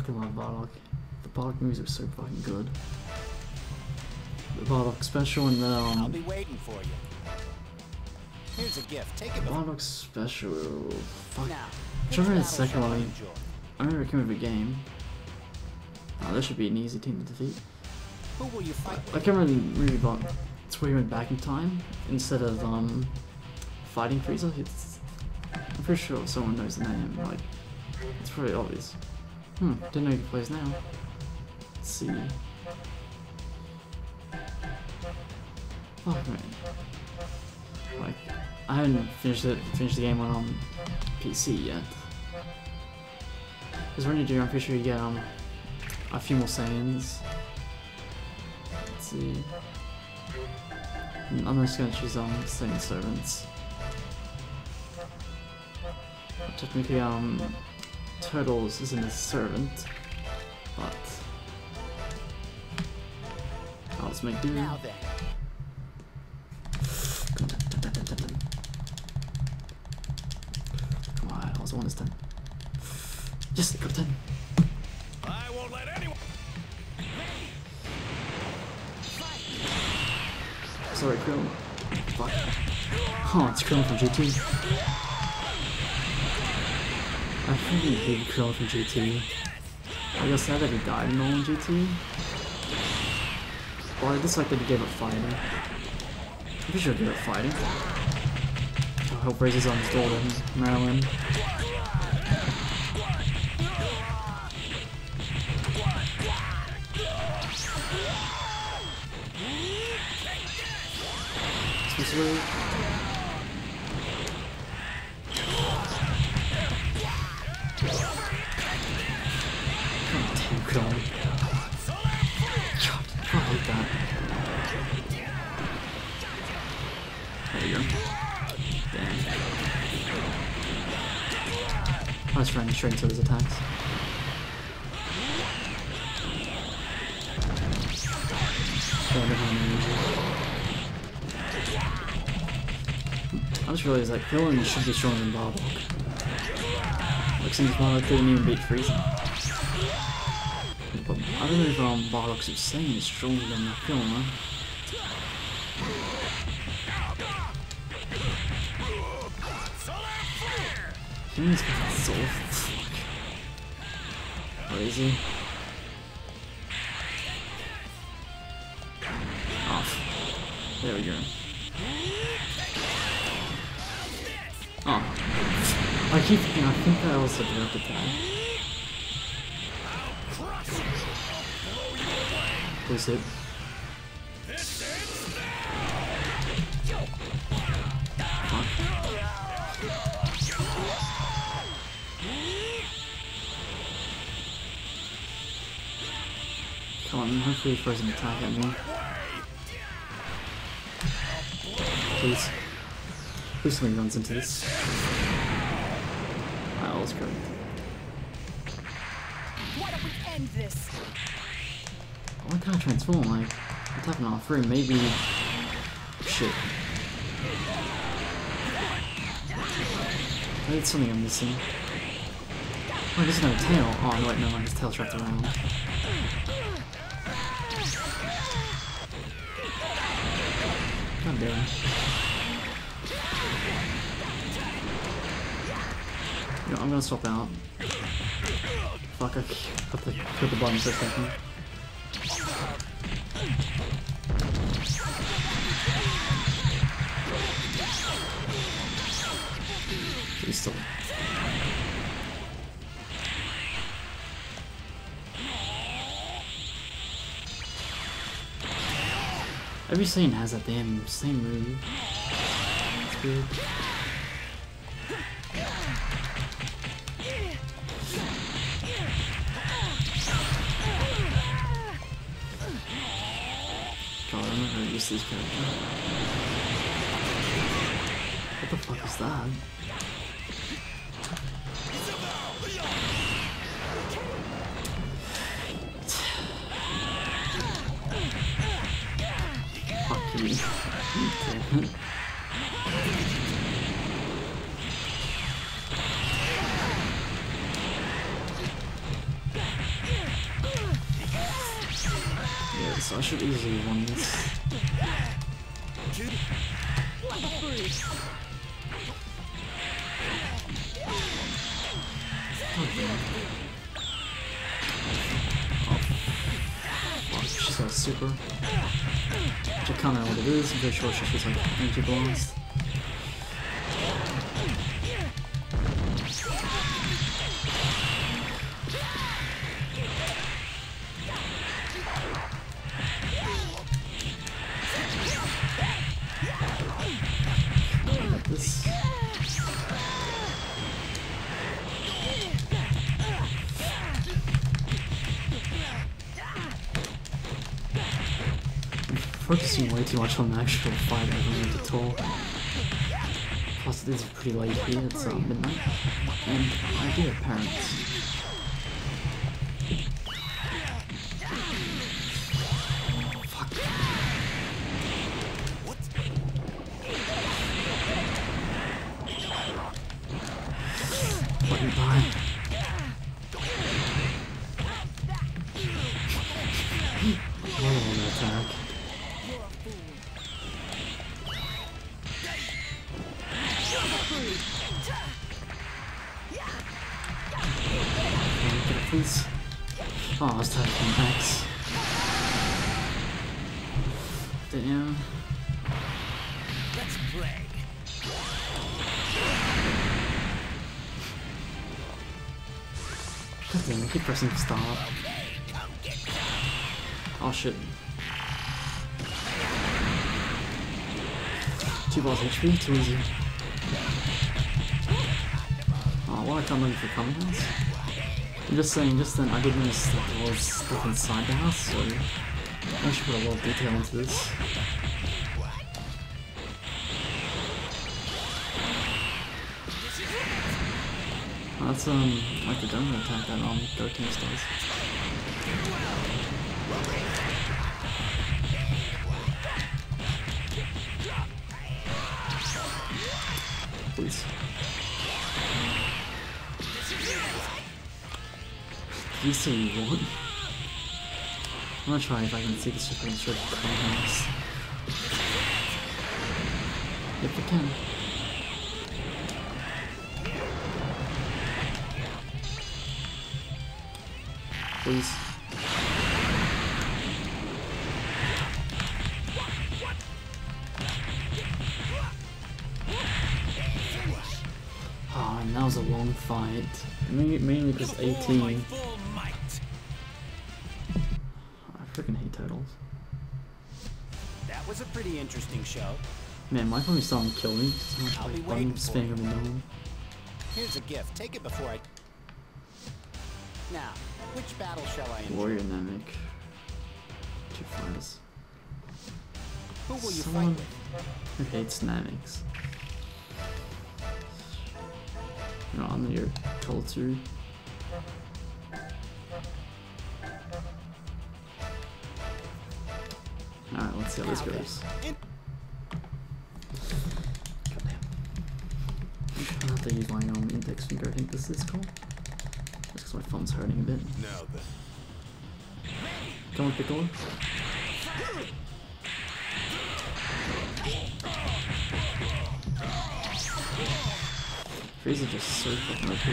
fucking love Bardock. The Bardock are so fucking good. The Bardock special and then I'll um be waiting for you. Here's a gift. Take it. Bardock special. Fuck. Now. I'm trying to remember the second I one. I remember it came with a game. Oh, this should be an easy team to defeat. Who will you fight I with? can't really really but it's where he went back in time instead of um fighting Frieza. It's I'm pretty sure someone knows the name. Like it's pretty obvious. Hmm, didn't know he plays now. Let's see. Fuck man. Like I haven't finished it finished the game on um, PC yet. Because when you do, I'm pretty sure you get um a few more Saiyans. Let's see. I'm just gonna choose um Saiyan servants. Technically, um, Turtles isn't a servant, but I'll just make do. Now then. Come on, I was one is ten. Yes, got ten. I won't let anyone. Sorry, Krillin. Fuck. Oh, it's Krillin from GT. I really hate Krillin from GT. I guess sad that he died in normal GT. Well, I dislike that he gave up fighting. I'm pretty sure he gave up fighting. I hope raises on his daughter, Marilyn. Specifically, God I was trying to straight into his attacks. I just realized that Krillin should be stronger than Bardock. Like since Bardock couldn't even beat Frieza. But I don't know if um, Bardock's insane is stronger than Krillin, huh? He's so. Crazy. Off. There we go. Oh. I keep thinking, I think that was a direct attack. Please hit. On, hopefully he throws an attack at me. Please. Please somebody runs into this. Wow, that was great. Why don't we end this? Why can't I transform? Like, I'm tapping off three, maybe. Shit. It's something I'm missing. Oh, there's no tail. Oh, wait, no, his tail's wrapped around. It. You know, I'm gonna swap out. Fuck, I have to put the button second. He's still. Every scene has that damn same move. It's weird. God, I don't know how to use these characters. What the fuck is that? So I should easily win this. Oh. She's got a super. Which I can't know what it is, I'm pretty sure she's just like energy blast. Focusing way too much on the actual fight element at all. Plus, it is pretty late here, it's uh, midnight, and I do have parents. Oh, I was taking Max. Damn. Let's play. God damn, I keep pressing start. Oh shit. Two balls HP, too easy. Oh, what I can't for house? I'm just saying, just then I did notice that there was stuff inside the house, so I should put a lot of detail into this. That's um like the donut attack that um Gotenks does. Please. You say? I'm gonna try if I can see the super straight house. If I can. Please. Oh, and that was a long fight. Mainly, because Before my 18. Freaking hate turtles. That was a pretty interesting show. Man, my phone is starting to kill me. So much I'll be waiting button for spamming you. of the known. Here's a gift. Take it before I. Now, which battle shall I enjoy? Warrior Namek. Two fighters. Who will you Someone fight with? who hates Nameks. No, I'm your Call Alright, let's see how this goes. Goddamn. I'm trying not to use my um, index finger, I think this is called. Just because my phone's hurting a bit. Now then. Come on, Piccolo. Frieza just so fucking OP.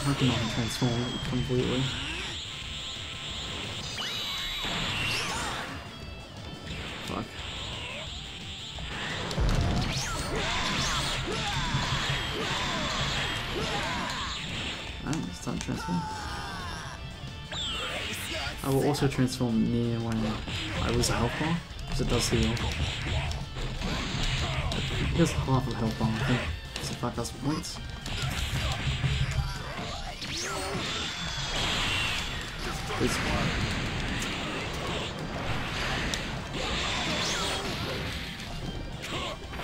I can not transform completely. Also transform near when I lose a health bar, because it does heal. Here's half of health bar, I think. So 5,000 points.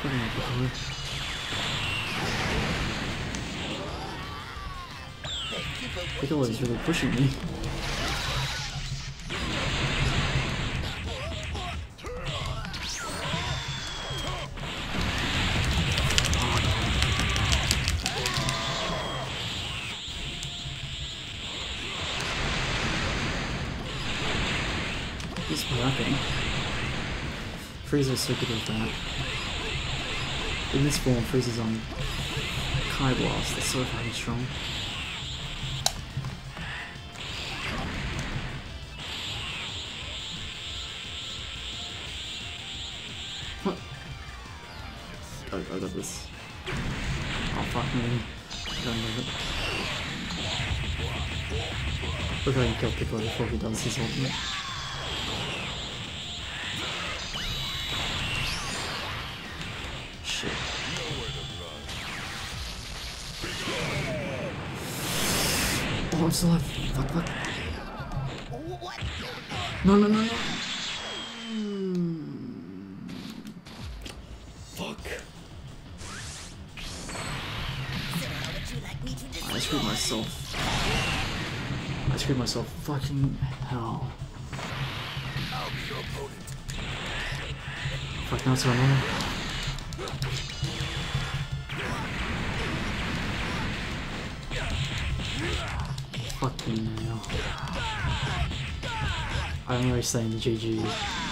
Hell, Piccolo. Piccolo is really pushing me. Frieza's so good with that. In this form, Frieza's on Kai Blast, that's so fucking strong. What? Oh, I got this. Oh fuck me. Don't love it. Look how you kill Piccolo before he does his ultimate. Shit. Oh, I'm still alive. Fuck, fuck. No, no, no, no. Fuck. I screwed myself. I screwed myself. Fucking hell. Fuck, now it's annoying. Fucking hell. I'm already saying GG.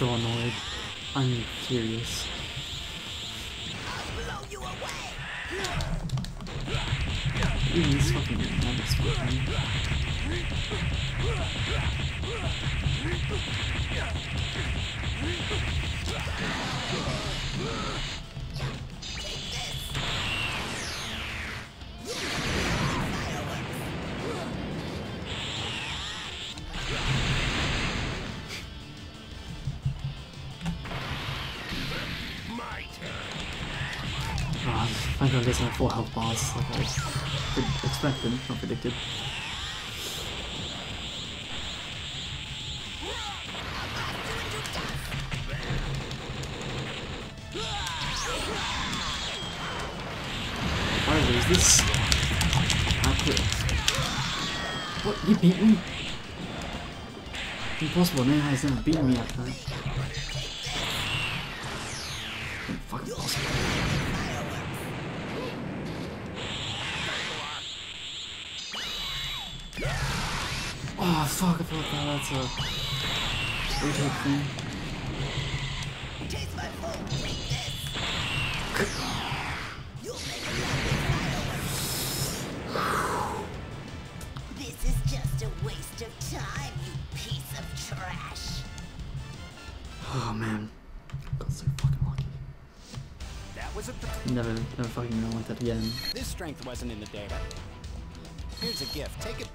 I'm still annoyed. I'm furious. Even this fucking is fucking. Oh, thank God there's no full health bars like I expected, not predicted. I quit. What? You beat me? Impossible, man has never beaten me after that. Fucking possible. Oh fuck, I thought that that's a thing. Taste my food. Take this. You'll make a lovely fireworks. This is just a waste of time, you piece of trash. Oh man. Never, never fucking know like that again. This strength wasn't in the data. Here's a gift. Take it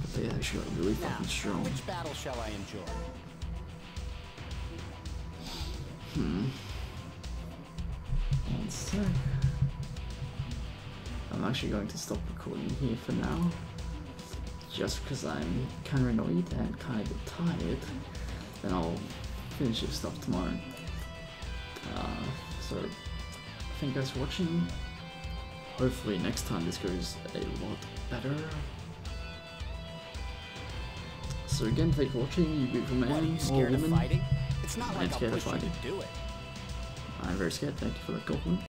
But they actually got really now. fucking strong. Which battle shall I enjoy? Hmm. One sec. I'm actually going to stop recording here for now. Just because I'm kind of annoyed and kind of tired. Then I'll finish this stuff tomorrow. Uh, so, thank you guys for watching. Hopefully next time this goes a lot better. So again, thank you for watching, you beautiful What, are man you or scared of fighting? It's not I'm like I'll scared of push you to do it. I'm very scared, thank you for the compliment.